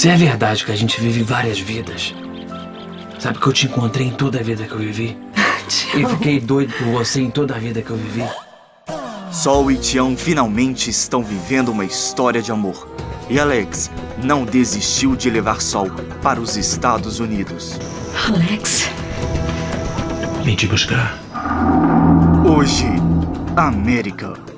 Se é verdade que a gente vive várias vidas, sabe que eu te encontrei em toda a vida que eu vivi? E fiquei doido por você em toda a vida que eu vivi. Sol e Tião finalmente estão vivendo uma história de amor. E Alex não desistiu de levar Sol para os Estados Unidos. Alex. Vim te buscar. Hoje, América.